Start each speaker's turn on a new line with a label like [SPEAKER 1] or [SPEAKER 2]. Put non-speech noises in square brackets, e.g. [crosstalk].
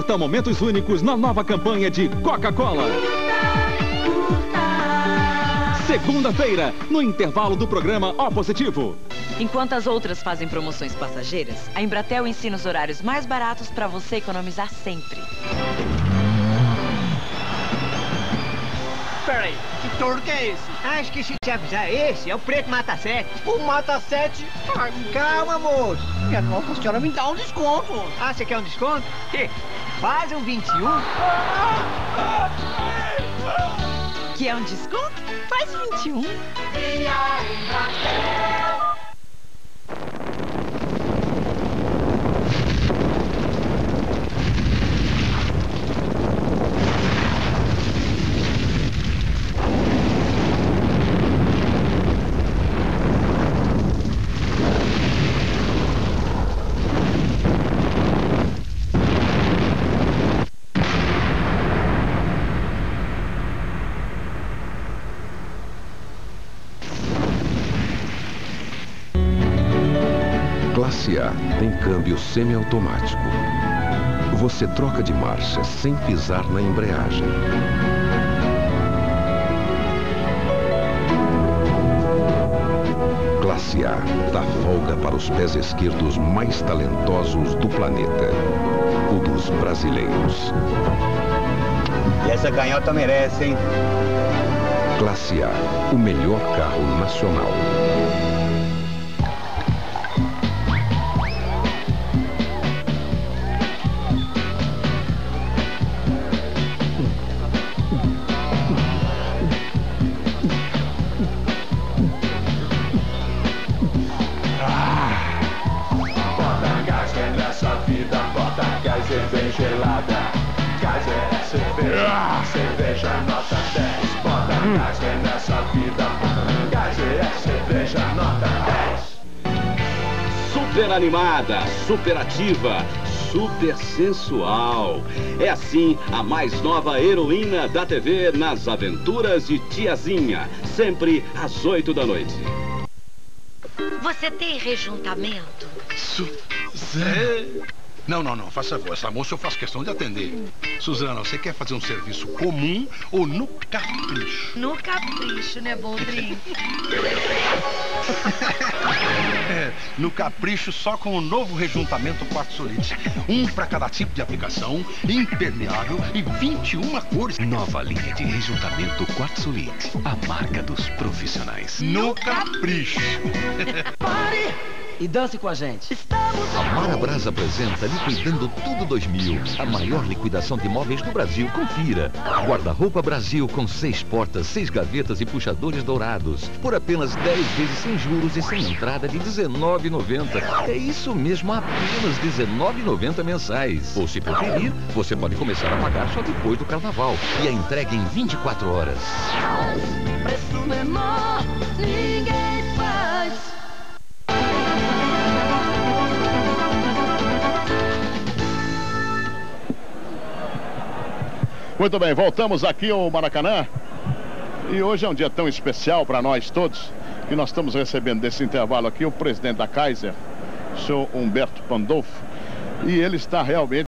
[SPEAKER 1] Curta momentos únicos na nova campanha de Coca-Cola. Segunda-feira, no intervalo do programa O Positivo.
[SPEAKER 2] Enquanto as outras fazem promoções passageiras, a Embratel ensina os horários mais baratos para você economizar sempre.
[SPEAKER 3] Peraí, que touro que é esse?
[SPEAKER 4] Ah, esqueci de te avisar. Esse é o Preto Mata 7.
[SPEAKER 3] O Mata 7? Ai,
[SPEAKER 4] Calma, moço.
[SPEAKER 3] minha nossa senhora, me dá um desconto.
[SPEAKER 4] Ah, você quer um desconto? Faz um 21.
[SPEAKER 2] Que é um desconto? Faz 21.
[SPEAKER 5] Classe A tem câmbio semiautomático. Você troca de marcha sem pisar na embreagem. Classe A dá folga para os pés esquerdos mais talentosos do planeta. O dos brasileiros.
[SPEAKER 4] E essa canhota merece, hein?
[SPEAKER 5] Classe A, o melhor carro nacional.
[SPEAKER 6] Vida, bota é bem gelada. Gás é cerveja, cerveja nota 10. Bota gás é nessa vida, gás é cerveja nota 10.
[SPEAKER 7] Super animada, super ativa, super sensual. É assim a mais nova heroína da TV nas aventuras de Tiazinha, sempre às 8 da noite.
[SPEAKER 8] Você tem rejuntamento?
[SPEAKER 9] Suzana. Não, não, não, faça favor. Essa moça eu faço questão de atender. Suzana, você quer fazer um serviço comum ou no capricho?
[SPEAKER 8] No capricho, né, Boldrin? [laughs]
[SPEAKER 9] É, no capricho só com o novo rejuntamento Quartzolite. Um para cada tipo de aplicação, impermeável e 21 cores.
[SPEAKER 10] Nova linha de rejuntamento Quartzolite, a marca dos profissionais.
[SPEAKER 9] No capricho. [laughs]
[SPEAKER 3] E dance com a gente.
[SPEAKER 10] A Marabras apresenta Liquidando Tudo 2000, a maior liquidação de móveis do Brasil. Confira. Guarda-roupa Brasil com seis portas, seis gavetas e puxadores dourados, por apenas 10 vezes sem juros e sem entrada de R$19,90. É isso mesmo, apenas R$19,90 mensais. Ou se preferir, você pode começar a pagar só depois do carnaval e a entrega em 24 horas.
[SPEAKER 8] Preço menor, ninguém
[SPEAKER 11] Muito bem, voltamos aqui ao Maracanã. E hoje é um dia tão especial para nós todos que nós estamos recebendo desse intervalo aqui o presidente da Kaiser, o senhor Humberto Pandolfo. E ele está realmente